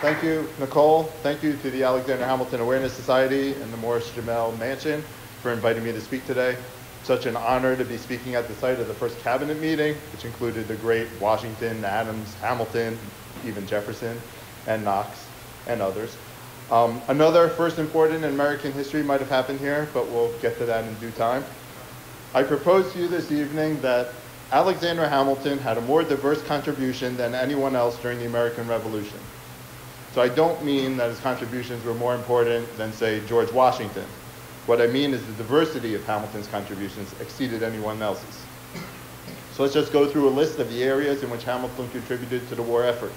Thank you, Nicole. Thank you to the Alexander Hamilton Awareness Society and the Morris Jumel Mansion for inviting me to speak today. Such an honor to be speaking at the site of the first cabinet meeting, which included the great Washington, Adams, Hamilton, even Jefferson, and Knox, and others. Um, another first important in American history might have happened here, but we'll get to that in due time. I propose to you this evening that Alexander Hamilton had a more diverse contribution than anyone else during the American Revolution. So I don't mean that his contributions were more important than, say, George Washington. What I mean is the diversity of Hamilton's contributions exceeded anyone else's. So let's just go through a list of the areas in which Hamilton contributed to the war effort.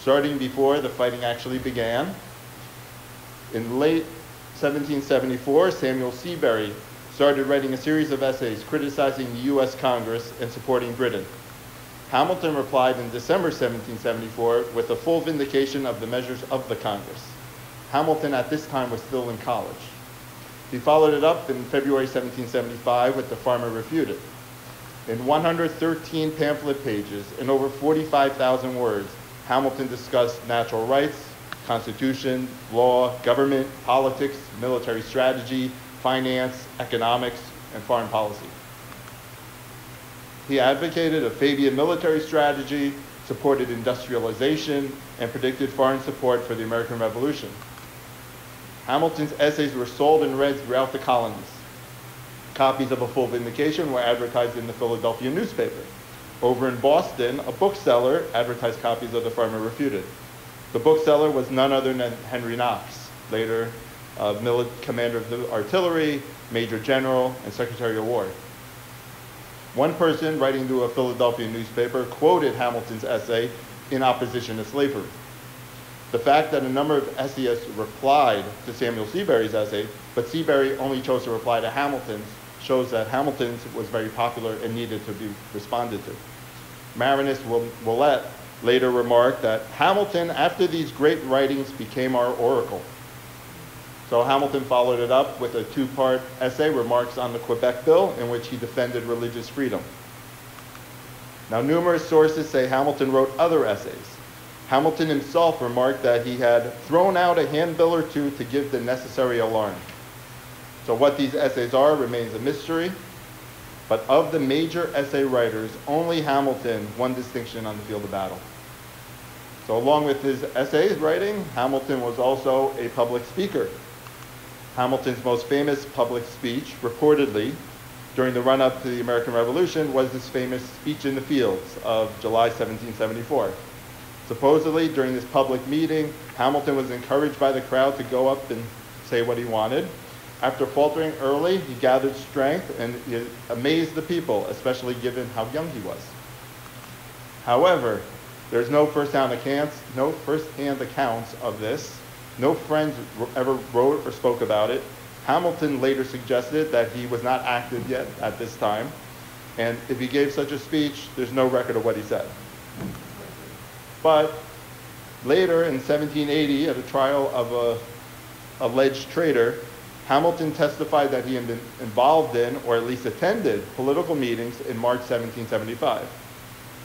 Starting before the fighting actually began, in late 1774, Samuel Seabury started writing a series of essays criticizing the U.S. Congress and supporting Britain. Hamilton replied in December 1774 with a full vindication of the measures of the Congress. Hamilton at this time was still in college. He followed it up in February 1775 with The Farmer Refuted. In 113 pamphlet pages and over 45,000 words, Hamilton discussed natural rights, constitution, law, government, politics, military strategy, finance, economics, and foreign policy. He advocated a Fabian military strategy, supported industrialization, and predicted foreign support for the American Revolution. Hamilton's essays were sold and read throughout the colonies. Copies of A Full Vindication were advertised in the Philadelphia newspaper. Over in Boston, a bookseller advertised copies of The Farmer Refuted. The bookseller was none other than Henry Knox, later uh, commander of the artillery, major general, and secretary of war. One person writing to a Philadelphia newspaper quoted Hamilton's essay in opposition to slavery. The fact that a number of essayists replied to Samuel Seabury's essay, but Seabury only chose to reply to Hamilton's, shows that Hamilton's was very popular and needed to be responded to. Marinus Willett later remarked that Hamilton, after these great writings, became our oracle. So Hamilton followed it up with a two-part essay, Remarks on the Quebec Bill, in which he defended religious freedom. Now, numerous sources say Hamilton wrote other essays. Hamilton himself remarked that he had thrown out a handbill or two to give the necessary alarm. So what these essays are remains a mystery, but of the major essay writers, only Hamilton won distinction on the field of battle. So along with his essays writing, Hamilton was also a public speaker. Hamilton's most famous public speech, reportedly, during the run-up to the American Revolution was his famous speech in the fields of July 1774. Supposedly, during this public meeting, Hamilton was encouraged by the crowd to go up and say what he wanted. After faltering early, he gathered strength and amazed the people, especially given how young he was. However, there's no first-hand accounts, no first-hand accounts of this, no friends ever wrote or spoke about it. Hamilton later suggested that he was not active yet at this time, and if he gave such a speech, there's no record of what he said. But later in 1780, at a trial of a alleged traitor, Hamilton testified that he had been involved in, or at least attended, political meetings in March 1775.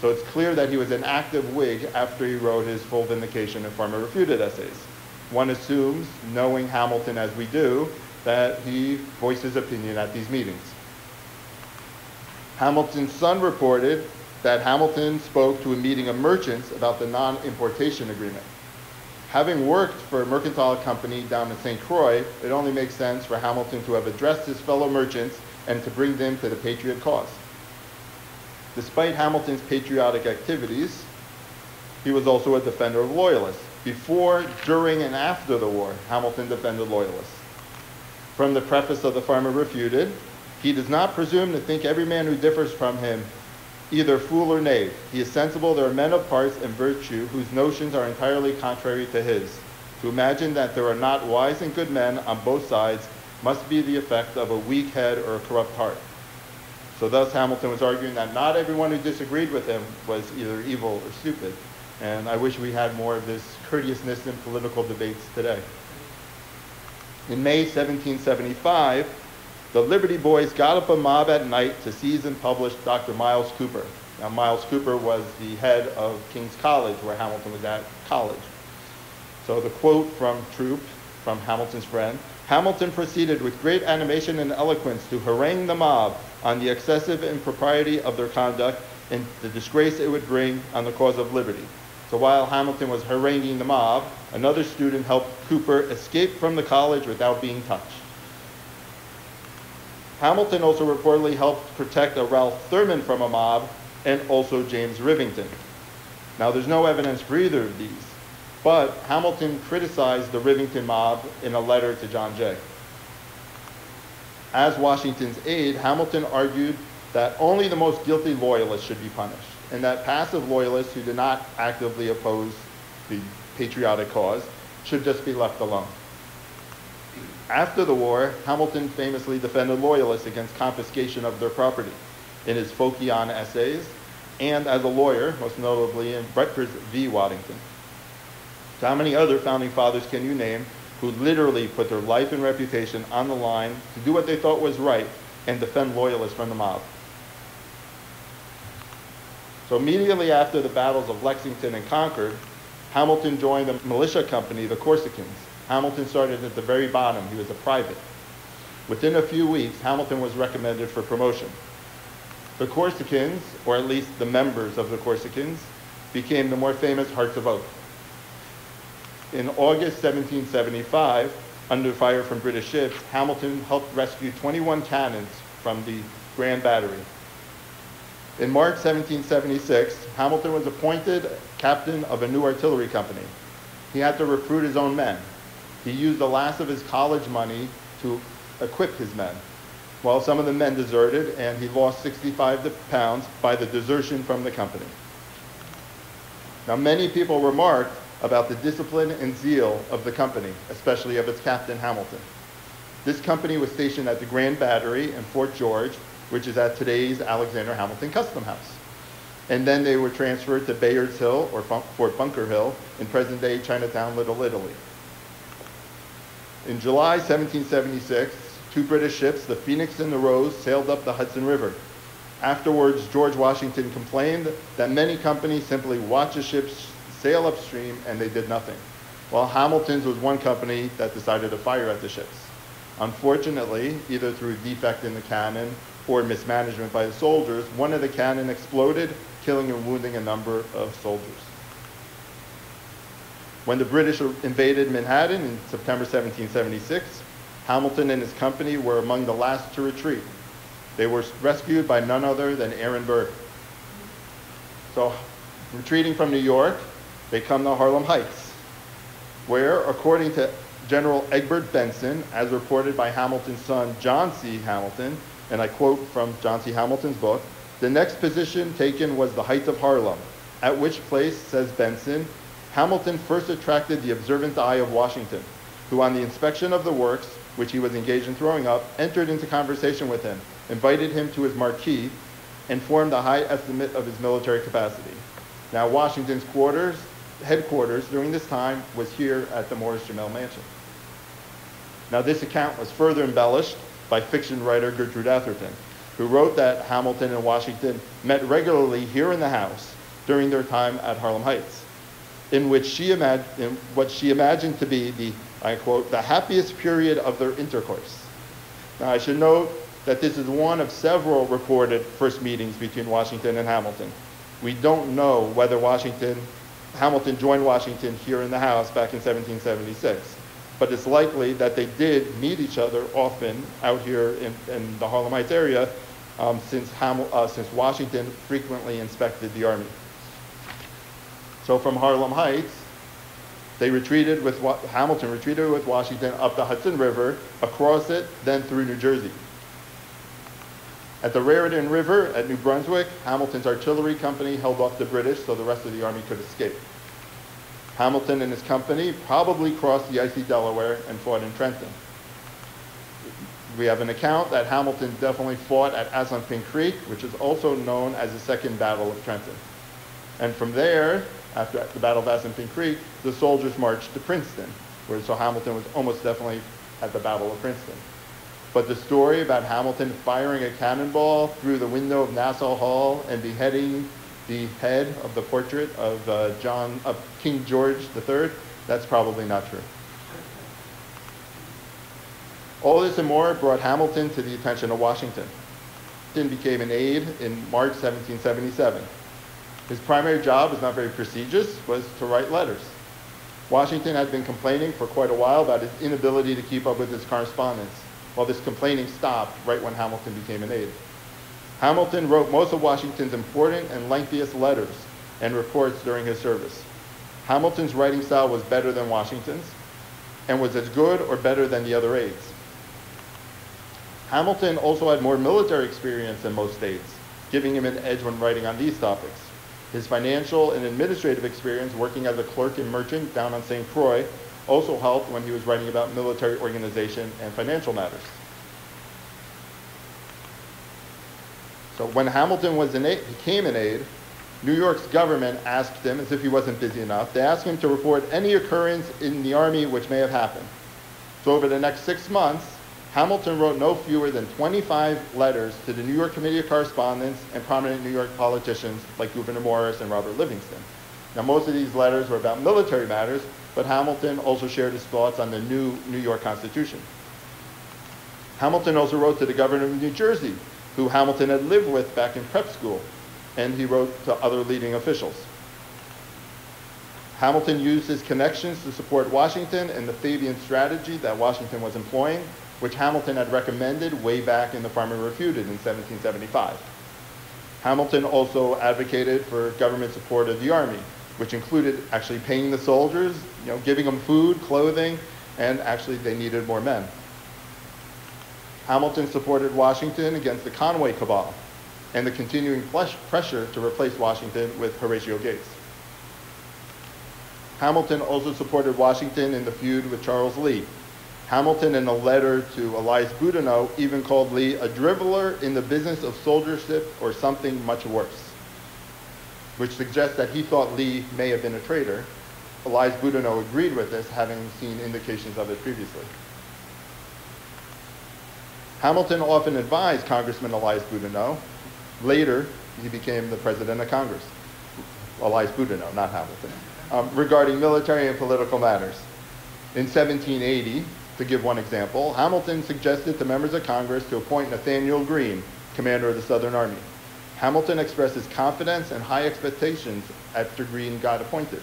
So it's clear that he was an active Whig after he wrote his full vindication and farmer refuted essays one assumes, knowing Hamilton as we do, that he voiced his opinion at these meetings. Hamilton's son reported that Hamilton spoke to a meeting of merchants about the non-importation agreement. Having worked for a mercantile company down in St. Croix, it only makes sense for Hamilton to have addressed his fellow merchants and to bring them to the patriot cause. Despite Hamilton's patriotic activities, he was also a defender of loyalists. Before, during, and after the war, Hamilton defended loyalists. From the preface of The Farmer Refuted, he does not presume to think every man who differs from him either fool or knave. He is sensible there are men of parts and virtue whose notions are entirely contrary to his. To imagine that there are not wise and good men on both sides must be the effect of a weak head or a corrupt heart. So thus Hamilton was arguing that not everyone who disagreed with him was either evil or stupid. And I wish we had more of this courteousness in political debates today. In May 1775, the Liberty Boys got up a mob at night to seize and publish Dr. Myles Cooper. Now, Myles Cooper was the head of King's College, where Hamilton was at college. So the quote from Troup, from Hamilton's friend, Hamilton proceeded with great animation and eloquence to harangue the mob on the excessive impropriety of their conduct and the disgrace it would bring on the cause of liberty. So while Hamilton was haranguing the mob, another student helped Cooper escape from the college without being touched. Hamilton also reportedly helped protect a Ralph Thurman from a mob and also James Rivington. Now, there's no evidence for either of these, but Hamilton criticized the Rivington mob in a letter to John Jay. As Washington's aide, Hamilton argued that only the most guilty loyalists should be punished, and that passive loyalists who did not actively oppose the patriotic cause should just be left alone. After the war, Hamilton famously defended loyalists against confiscation of their property in his Phocion essays and as a lawyer, most notably in Rutgers v. Waddington. So how many other founding fathers can you name who literally put their life and reputation on the line to do what they thought was right and defend loyalists from the mob? So immediately after the battles of Lexington and Concord, Hamilton joined the militia company, the Corsicans. Hamilton started at the very bottom. He was a private. Within a few weeks, Hamilton was recommended for promotion. The Corsicans, or at least the members of the Corsicans, became the more famous Hearts of Oak. In August 1775, under fire from British ships, Hamilton helped rescue 21 cannons from the Grand Battery. In March 1776, Hamilton was appointed captain of a new artillery company. He had to recruit his own men. He used the last of his college money to equip his men. While some of the men deserted, and he lost 65 pounds by the desertion from the company. Now, many people remarked about the discipline and zeal of the company, especially of its captain Hamilton. This company was stationed at the Grand Battery in Fort George, which is at today's Alexander Hamilton Custom House. And then they were transferred to Bayard's Hill or Fort Bunker Hill in present-day Chinatown, Little Italy. In July 1776, two British ships, the Phoenix and the Rose, sailed up the Hudson River. Afterwards, George Washington complained that many companies simply watched the ships sail upstream and they did nothing. While Hamilton's was one company that decided to fire at the ships. Unfortunately, either through defect in the cannon or mismanagement by the soldiers, one of the cannon exploded, killing and wounding a number of soldiers. When the British invaded Manhattan in September 1776, Hamilton and his company were among the last to retreat. They were rescued by none other than Aaron Burr. So, retreating from New York, they come to Harlem Heights, where, according to General Egbert Benson, as reported by Hamilton's son John C. Hamilton, and I quote from John C. Hamilton's book, the next position taken was the heights of Harlem, at which place, says Benson, Hamilton first attracted the observant eye of Washington, who on the inspection of the works, which he was engaged in throwing up, entered into conversation with him, invited him to his marquee, and formed a high estimate of his military capacity. Now, Washington's quarters, headquarters during this time was here at the Morris Jumel Mansion. Now, this account was further embellished by fiction writer Gertrude Atherton, who wrote that Hamilton and Washington met regularly here in the house during their time at Harlem Heights, in which she imagined what she imagined to be the I quote, the happiest period of their intercourse. Now, I should note that this is one of several reported first meetings between Washington and Hamilton. We don't know whether Washington, Hamilton joined Washington here in the House back in 1776, but it's likely that they did meet each other often out here in, in the Harlem Heights area um, since, Ham, uh, since Washington frequently inspected the Army. So from Harlem Heights, they retreated with Hamilton retreated with Washington up the Hudson River, across it, then through New Jersey. At the Raritan River at New Brunswick, Hamilton's artillery company held off the British so the rest of the army could escape. Hamilton and his company probably crossed the icy Delaware and fought in Trenton. We have an account that Hamilton definitely fought at Assunpink Creek, which is also known as the Second Battle of Trenton. And from there, after the Battle of Assunpink Creek, the soldiers marched to Princeton, where so Hamilton was almost definitely at the Battle of Princeton. But the story about Hamilton firing a cannonball through the window of Nassau Hall and beheading the head of the portrait of uh, John of King George III That's probably not true. All this and more brought Hamilton to the attention of Washington. Hamilton became an aide in March 1777. His primary job was not very prestigious, was to write letters. Washington had been complaining for quite a while about his inability to keep up with his correspondence. Well, this complaining stopped right when Hamilton became an aide. Hamilton wrote most of Washington's important and lengthiest letters and reports during his service. Hamilton's writing style was better than Washington's and was as good or better than the other aides. Hamilton also had more military experience than most states, giving him an edge when writing on these topics. His financial and administrative experience working as a clerk and merchant down on St. Croix also helped when he was writing about military organization and financial matters. When Hamilton was an aide, became an aide, New York's government asked him, as if he wasn't busy enough, they asked him to report any occurrence in the army which may have happened. So over the next six months, Hamilton wrote no fewer than 25 letters to the New York Committee of Correspondence and prominent New York politicians like Gouverneur Morris and Robert Livingston. Now, most of these letters were about military matters, but Hamilton also shared his thoughts on the new New York Constitution. Hamilton also wrote to the governor of New Jersey, who Hamilton had lived with back in prep school, and he wrote to other leading officials. Hamilton used his connections to support Washington and the Fabian strategy that Washington was employing, which Hamilton had recommended way back in the Farmer Refuted in 1775. Hamilton also advocated for government support of the army, which included actually paying the soldiers, you know, giving them food, clothing, and actually they needed more men. Hamilton supported Washington against the Conway cabal and the continuing pressure to replace Washington with Horatio Gates. Hamilton also supported Washington in the feud with Charles Lee, Hamilton, in a letter to Elias Boudinot, even called Lee a driveler in the business of soldiership or something much worse, which suggests that he thought Lee may have been a traitor. Elias Boudinot agreed with this, having seen indications of it previously. Hamilton often advised Congressman Elias Boudinot. Later, he became the president of Congress. Elias Boudinot, not Hamilton, um, regarding military and political matters. In 1780, to give one example, Hamilton suggested to members of Congress to appoint Nathanael Greene, commander of the Southern Army. Hamilton expressed his confidence and high expectations after Greene got appointed.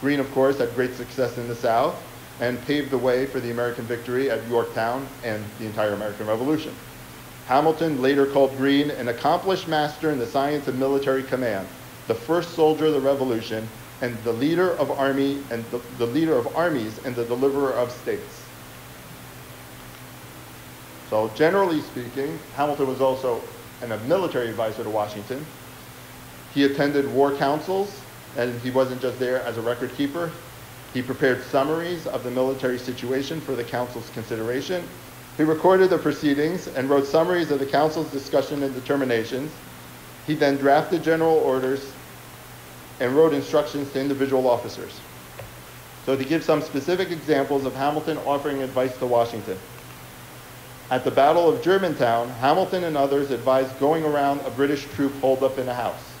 Greene, of course, had great success in the South and paved the way for the American victory at Yorktown and the entire American Revolution. Hamilton later called Greene an accomplished master in the science of military command, the first soldier of the Revolution, and the leader of army and the, the leader of armies and the deliverer of states. So generally speaking, Hamilton was also an, a military advisor to Washington. He attended war councils, and he wasn't just there as a record keeper. He prepared summaries of the military situation for the council's consideration. He recorded the proceedings and wrote summaries of the council's discussion and determinations. He then drafted general orders and wrote instructions to individual officers. So to give some specific examples of Hamilton offering advice to Washington. At the Battle of Germantown, Hamilton and others advised going around a British troop holed up in a house.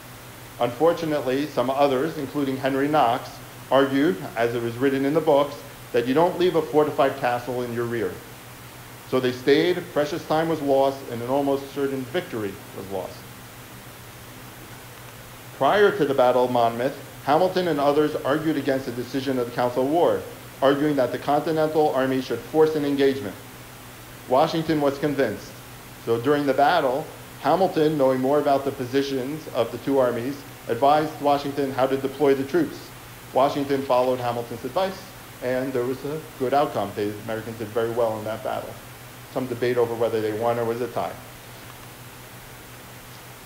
Unfortunately, some others, including Henry Knox, argued, as it was written in the books, that you don't leave a fortified castle in your rear. So they stayed, precious time was lost, and an almost certain victory was lost. Prior to the Battle of Monmouth, Hamilton and others argued against the decision of the Council of War, arguing that the Continental Army should force an engagement. Washington was convinced. So during the battle, Hamilton, knowing more about the positions of the two armies, advised Washington how to deploy the troops. Washington followed Hamilton's advice, and there was a good outcome. The Americans did very well in that battle. Some debate over whether they won or was a tie.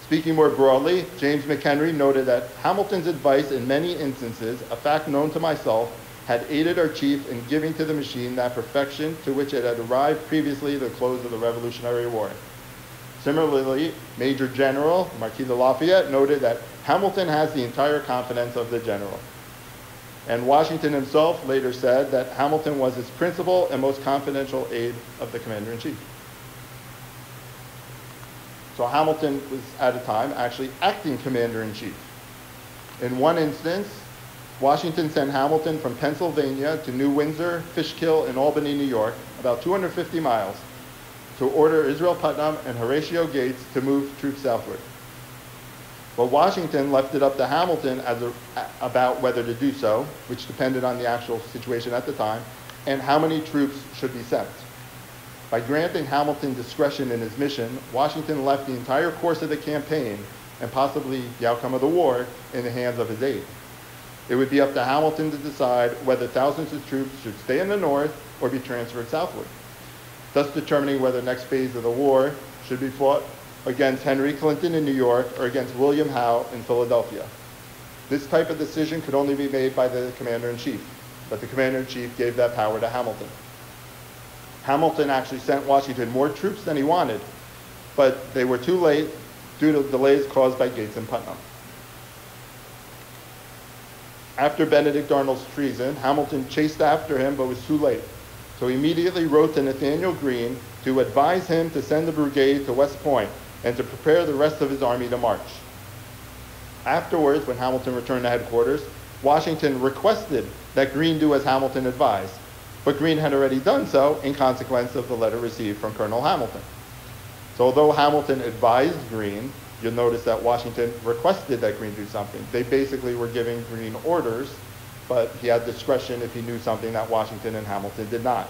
Speaking more broadly, James McHenry noted that Hamilton's advice in many instances, a fact known to myself, had aided our chief in giving to the machine that perfection to which it had arrived previously the close of the Revolutionary War. Similarly, Major General Marquis de Lafayette noted that Hamilton has the entire confidence of the general. And Washington himself later said that Hamilton was his principal and most confidential aide of the commander in chief. So Hamilton was at a time actually acting commander in chief. In one instance, Washington sent Hamilton from Pennsylvania to New Windsor, Fishkill, and Albany, New York, about 250 miles, to order Israel Putnam and Horatio Gates to move troops southward. But Washington left it up to Hamilton as a, about whether to do so, which depended on the actual situation at the time, and how many troops should be sent. By granting Hamilton discretion in his mission, Washington left the entire course of the campaign and possibly the outcome of the war in the hands of his aide. It would be up to Hamilton to decide whether thousands of troops should stay in the north or be transferred southward, thus determining whether the next phase of the war should be fought against Henry Clinton in New York or against William Howe in Philadelphia. This type of decision could only be made by the commander-in-chief, but the commander-in-chief gave that power to Hamilton. Hamilton actually sent Washington more troops than he wanted, but they were too late due to delays caused by Gates and Putnam. After Benedict Arnold's treason, Hamilton chased after him but was too late. So he immediately wrote to Nathanael Greene to advise him to send the brigade to West Point and to prepare the rest of his army to march. Afterwards, when Hamilton returned to headquarters, Washington requested that Greene do as Hamilton advised, but Greene had already done so in consequence of the letter received from Colonel Hamilton. So although Hamilton advised Greene you'll notice that Washington requested that Greene do something. They basically were giving Greene orders, but he had discretion if he knew something that Washington and Hamilton did not.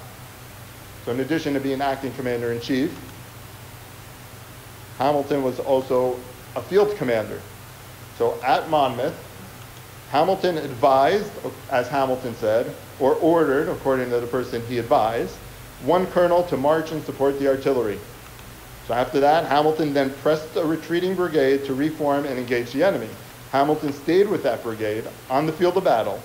So in addition to being acting commander-in-chief, Hamilton was also a field commander. So at Monmouth, Hamilton advised, as Hamilton said, or ordered, according to the person he advised, one colonel to march and support the artillery. So after that, Hamilton then pressed a retreating brigade to reform and engage the enemy. Hamilton stayed with that brigade on the field of battle.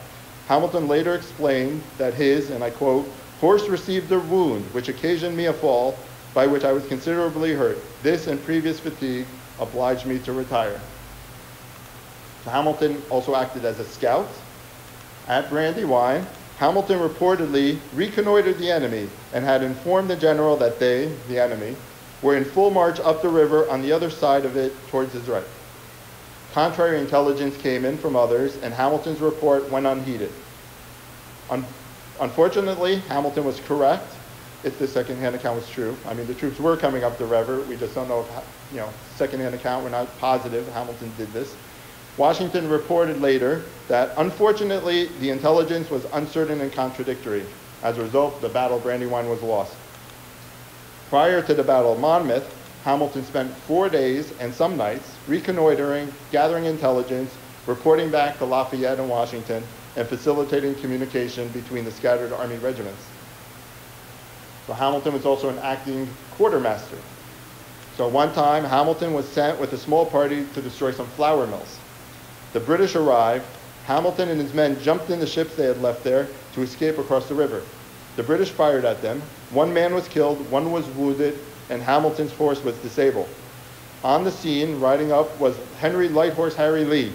Hamilton later explained that his, and I quote, horse received a wound which occasioned me a fall by which I was considerably hurt. This and previous fatigue obliged me to retire. Hamilton also acted as a scout at Brandywine. Hamilton reportedly reconnoitered the enemy and had informed the general that they, the enemy, were in full march up the river on the other side of it towards his right. Contrary intelligence came in from others, and Hamilton's report went unheeded. Un unfortunately, Hamilton was correct if the second-hand account was true. I mean, the troops were coming up the river. We just don't know if, you know, second-hand account. We're not positive Hamilton did this. Washington reported later that, unfortunately, the intelligence was uncertain and contradictory. As a result, the Battle of Brandywine was lost. Prior to the Battle of Monmouth, Hamilton spent four days and some nights reconnoitering, gathering intelligence, reporting back to Lafayette and Washington, and facilitating communication between the scattered army regiments. So Hamilton was also an acting quartermaster. So one time, Hamilton was sent with a small party to destroy some flour mills. The British arrived. Hamilton and his men jumped in the ships they had left there to escape across the river. The British fired at them. One man was killed, one was wounded, and Hamilton's force was disabled. On the scene, riding up, was Henry Lighthorse Harry Lee.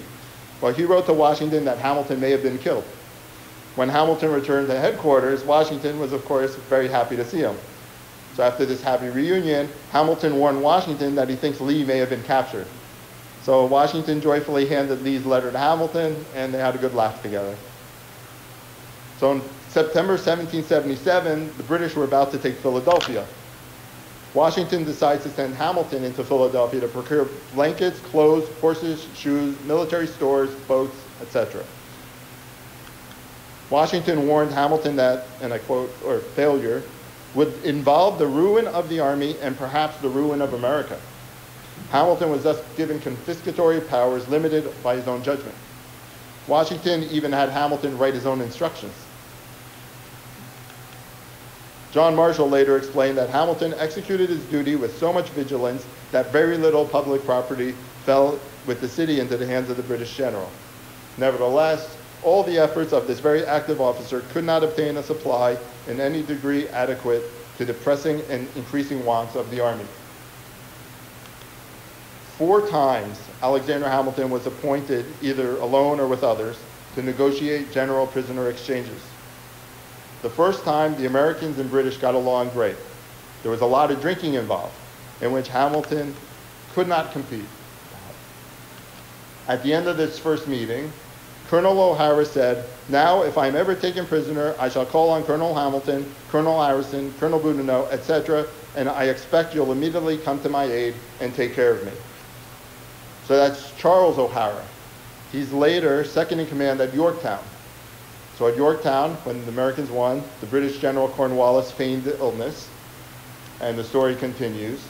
Well, he wrote to Washington that Hamilton may have been killed. When Hamilton returned to headquarters, Washington was, of course, very happy to see him. So after this happy reunion, Hamilton warned Washington that he thinks Lee may have been captured. So Washington joyfully handed Lee's letter to Hamilton, and they had a good laugh together. So in September 1777, the British were about to take Philadelphia. Washington decides to send Hamilton into Philadelphia to procure blankets, clothes, horses, shoes, military stores, boats, etc. Washington warned Hamilton that, and I quote, or failure, would involve the ruin of the army and perhaps the ruin of America. Hamilton was thus given confiscatory powers limited by his own judgment. Washington even had Hamilton write his own instructions. John Marshall later explained that Hamilton executed his duty with so much vigilance that very little public property fell with the city into the hands of the British general. Nevertheless, all the efforts of this very active officer could not obtain a supply in any degree adequate to the pressing and increasing wants of the army. Four times, Alexander Hamilton was appointed, either alone or with others, to negotiate general prisoner exchanges. The first time, the Americans and British got along great. There was a lot of drinking involved, in which Hamilton could not compete. At the end of this first meeting, Colonel O'Hara said, Now, if I am ever taken prisoner, I shall call on Colonel Hamilton, Colonel Harrison, Colonel Boudinot, etc., and I expect you'll immediately come to my aid and take care of me. So that's Charles O'Hara. He's later second in command at Yorktown. So at Yorktown, when the Americans won, the British General Cornwallis feigned illness, and the story continues.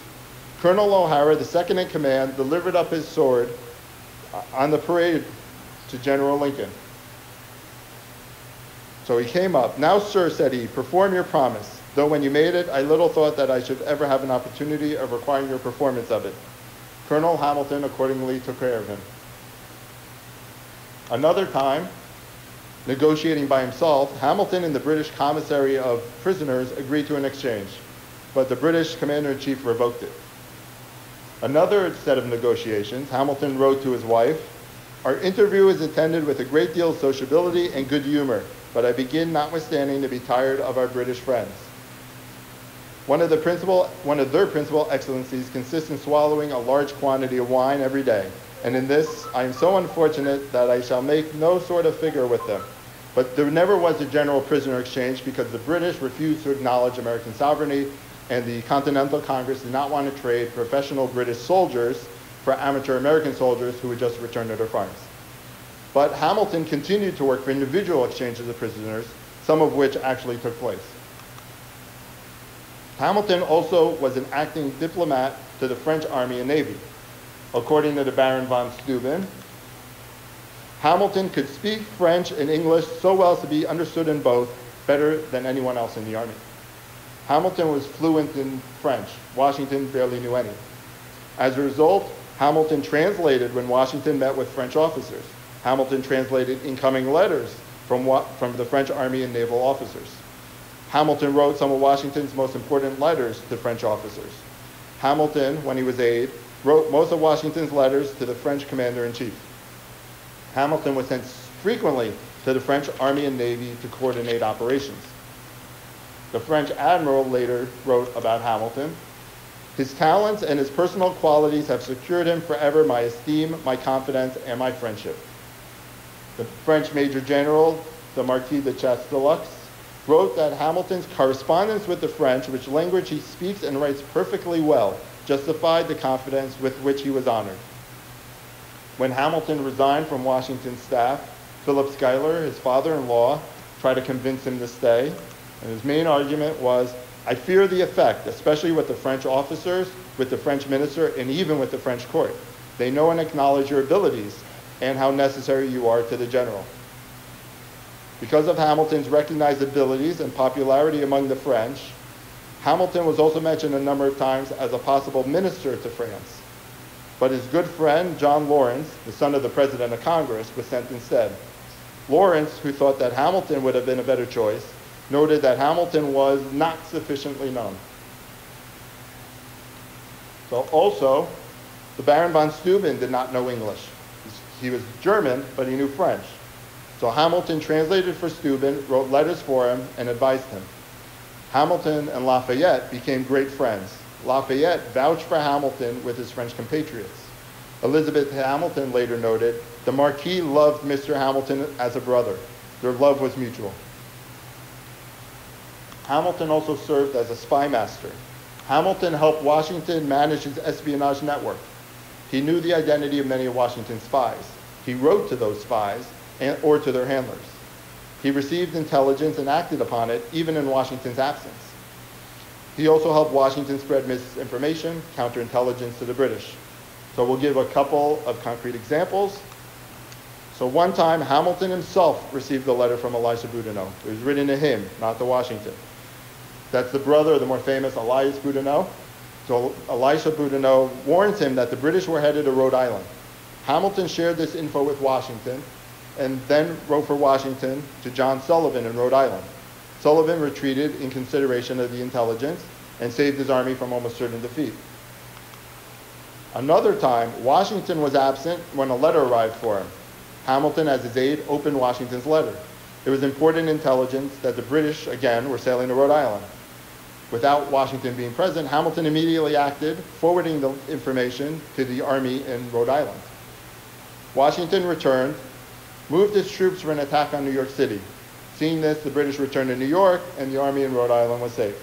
Colonel O'Hara, the second in command, delivered up his sword on the parade to General Lincoln. So he came up. Now, sir, said he, perform your promise. Though when you made it, I little thought that I should ever have an opportunity of requiring your performance of it. Colonel Hamilton accordingly took care of him. Another time, negotiating by himself, Hamilton and the British commissary of prisoners agreed to an exchange, but the British commander-in-chief revoked it. Another set of negotiations, Hamilton wrote to his wife, Our interview is attended with a great deal of sociability and good humor, but I begin notwithstanding to be tired of our British friends. One of, the principal, one of their principal excellencies consists in swallowing a large quantity of wine every day, and in this I am so unfortunate that I shall make no sort of figure with them. But there never was a general prisoner exchange because the British refused to acknowledge American sovereignty, and the Continental Congress did not want to trade professional British soldiers for amateur American soldiers who had just returned to their farms. But Hamilton continued to work for individual exchanges of prisoners, some of which actually took place. Hamilton also was an acting diplomat to the French Army and Navy. According to the Baron von Steuben, Hamilton could speak French and English so well as to be understood in both better than anyone else in the Army. Hamilton was fluent in French. Washington barely knew any. As a result, Hamilton translated when Washington met with French officers. Hamilton translated incoming letters from, from the French Army and naval officers. Hamilton wrote some of Washington's most important letters to French officers. Hamilton, when he was aide, wrote most of Washington's letters to the French commander-in-chief. Hamilton was sent frequently to the French Army and Navy to coordinate operations. The French admiral later wrote about Hamilton. His talents and his personal qualities have secured him forever my esteem, my confidence, and my friendship. The French Major General, the Marquis de Chastellux, wrote that Hamilton's correspondence with the French, which language he speaks and writes perfectly well, justified the confidence with which he was honored. When Hamilton resigned from Washington's staff, Philip Schuyler, his father-in-law, tried to convince him to stay. And his main argument was, I fear the effect, especially with the French officers, with the French minister, and even with the French court. They know and acknowledge your abilities and how necessary you are to the general. Because of Hamilton's recognized abilities and popularity among the French, Hamilton was also mentioned a number of times as a possible minister to France. But his good friend, John Laurens, the son of the President of Congress, was sent instead. Laurens, who thought that Hamilton would have been a better choice, noted that Hamilton was not sufficiently known. So also, the Baron von Steuben did not know English. He was German, but he knew French. So Hamilton translated for Steuben, wrote letters for him, and advised him. Hamilton and Lafayette became great friends. Lafayette vouched for Hamilton with his French compatriots. Elizabeth Hamilton later noted, the Marquis loved Mr. Hamilton as a brother. Their love was mutual. Hamilton also served as a spy master. Hamilton helped Washington manage his espionage network. He knew the identity of many of Washington's spies. He wrote to those spies and, or to their handlers. He received intelligence and acted upon it, even in Washington's absence. He also helped Washington spread misinformation, counterintelligence to the British. So we'll give a couple of concrete examples. So one time, Hamilton himself received a letter from Elisha Boudinot. It was written to him, not to Washington. That's the brother of the more famous Elias Boudinot. So Elisha Boudinot warns him that the British were headed to Rhode Island. Hamilton shared this info with Washington, and then wrote for Washington to John Sullivan in Rhode Island. Sullivan retreated in consideration of the intelligence and saved his army from almost certain defeat. Another time, Washington was absent when a letter arrived for him. Hamilton, as his aide, opened Washington's letter. It was important intelligence that the British, again, were sailing to Rhode Island. Without Washington being present, Hamilton immediately acted, forwarding the information to the army in Rhode Island. Washington returned moved his troops for an attack on New York City. Seeing this, the British returned to New York, and the army in Rhode Island was safe.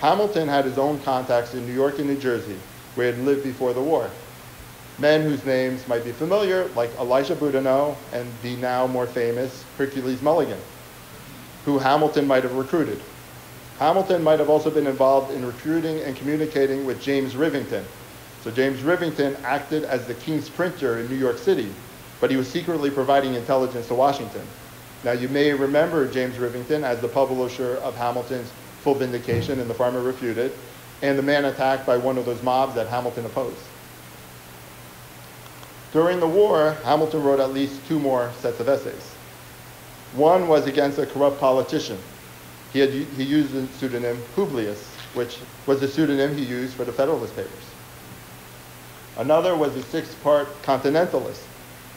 Hamilton had his own contacts in New York and New Jersey, where he had lived before the war. Men whose names might be familiar, like Elijah Boudinot and the now more famous Hercules Mulligan, who Hamilton might have recruited. Hamilton might have also been involved in recruiting and communicating with James Rivington. So James Rivington acted as the king's printer in New York City, but he was secretly providing intelligence to Washington. Now you may remember James Rivington as the publisher of Hamilton's Full Vindication and The Farmer Refuted, and the man attacked by one of those mobs that Hamilton opposed. During the war, Hamilton wrote at least two more sets of essays. One was against a corrupt politician. He, had, he used the pseudonym Publius, which was the pseudonym he used for the Federalist Papers. Another was a six-part Continentalist,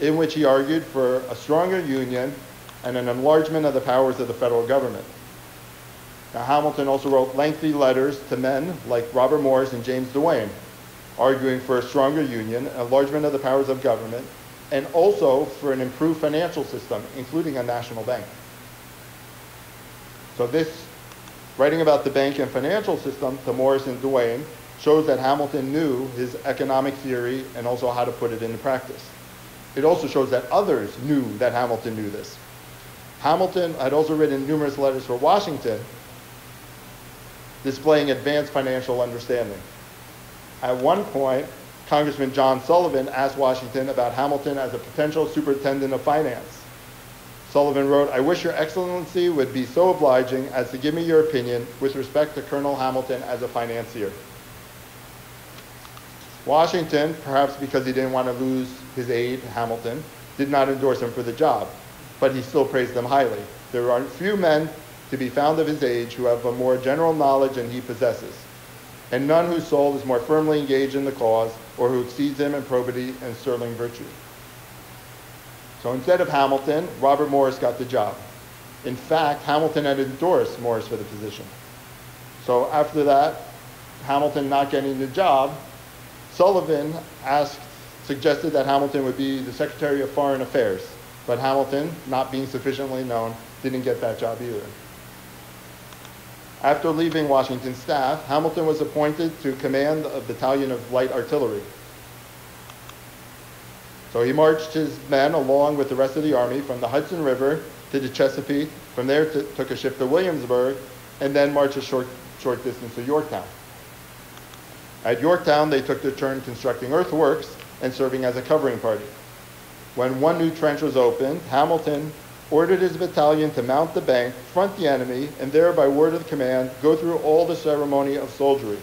in which he argued for a stronger union and an enlargement of the powers of the federal government. Now, Hamilton also wrote lengthy letters to men like Robert Morris and James Duane, arguing for a stronger union, enlargement of the powers of government, and also for an improved financial system, including a national bank. So this, writing about the bank and financial system to Morris and Duane, shows that Hamilton knew his economic theory and also how to put it into practice. It also shows that others knew that Hamilton knew this. Hamilton had also written numerous letters for Washington displaying advanced financial understanding. At one point, Congressman John Sullivan asked Washington about Hamilton as a potential superintendent of finance. Sullivan wrote, I wish your excellency would be so obliging as to give me your opinion with respect to Colonel Hamilton as a financier. Washington, perhaps because he didn't want to lose his aide, Hamilton, did not endorse him for the job, but he still praised him highly. There are few men to be found of his age who have a more general knowledge than he possesses, and none whose soul is more firmly engaged in the cause or who exceeds him in probity and sterling virtue. So instead of Hamilton, Robert Morris got the job. In fact, Hamilton had endorsed Morris for the position. So after that, Hamilton not getting the job, Sullivan asked, suggested that Hamilton would be the Secretary of Foreign Affairs, but Hamilton, not being sufficiently known, didn't get that job either. After leaving Washington's staff, Hamilton was appointed to command a battalion of light artillery. So he marched his men along with the rest of the army from the Hudson River to the Chesapeake. From there, to, took a ship to Williamsburg, and then marched a short, short distance to Yorktown. At Yorktown, they took their turn constructing earthworks and serving as a covering party. When one new trench was opened, Hamilton ordered his battalion to mount the bank, front the enemy, and there, by word of command, go through all the ceremony of soldiery.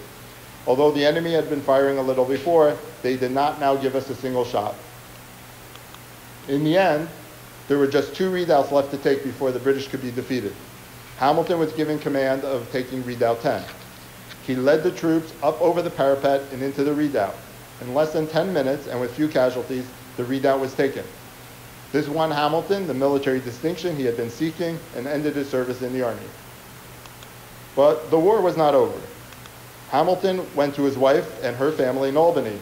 Although the enemy had been firing a little before, they did not now give us a single shot. In the end, there were just two redoubts left to take before the British could be defeated. Hamilton was given command of taking Redoubt 10. He led the troops up over the parapet and into the redoubt. In less than 10 minutes and with few casualties, the redoubt was taken. This won Hamilton the military distinction he had been seeking and ended his service in the army. But the war was not over. Hamilton went to his wife and her family in Albany.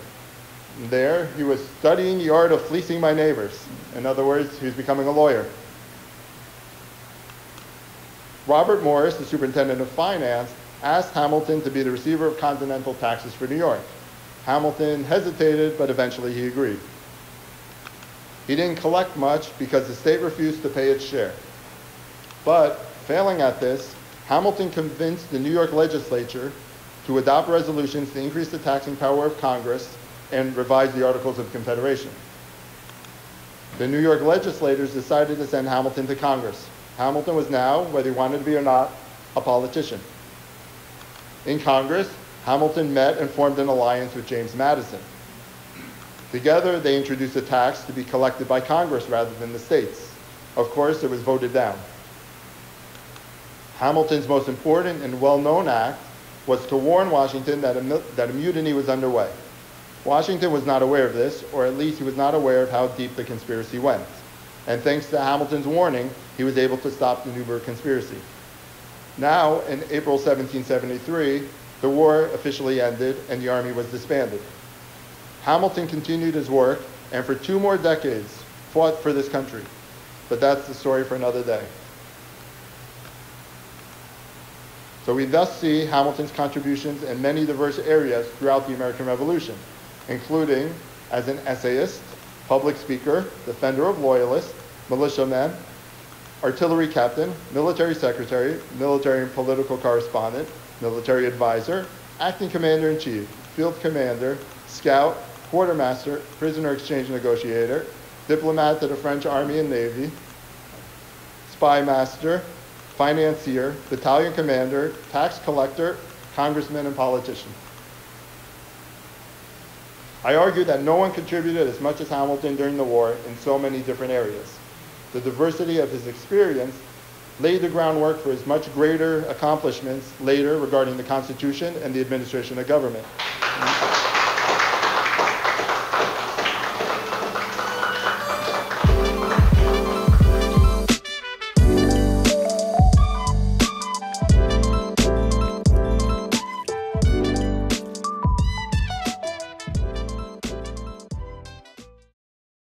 There, he was studying the art of fleecing my neighbors. In other words, he was becoming a lawyer. Robert Morris, the superintendent of finance, asked Hamilton to be the receiver of continental taxes for New York. Hamilton hesitated, but eventually he agreed. He didn't collect much because the state refused to pay its share. But failing at this, Hamilton convinced the New York legislature to adopt resolutions to increase the taxing power of Congress and revise the Articles of Confederation. The New York legislators decided to send Hamilton to Congress. Hamilton was now, whether he wanted to be or not, a politician. In Congress, Hamilton met and formed an alliance with James Madison. Together, they introduced a tax to be collected by Congress rather than the states. Of course, it was voted down. Hamilton's most important and well-known act was to warn Washington that a, that a mutiny was underway. Washington was not aware of this, or at least he was not aware of how deep the conspiracy went. And thanks to Hamilton's warning, he was able to stop the Newburgh conspiracy. Now, in April 1773, the war officially ended and the army was disbanded. Hamilton continued his work, and for two more decades, fought for this country. But that's the story for another day. So we thus see Hamilton's contributions in many diverse areas throughout the American Revolution, including as an essayist, public speaker, defender of loyalists, militiaman, artillery captain, military secretary, military and political correspondent, military advisor, acting commander-in-chief, field commander, scout, quartermaster, prisoner exchange negotiator, diplomat to the French Army and Navy, spy master, financier, battalion commander, tax collector, congressman, and politician. I argue that no one contributed as much as Hamilton during the war in so many different areas. The diversity of his experience laid the groundwork for his much greater accomplishments later regarding the Constitution and the administration of government.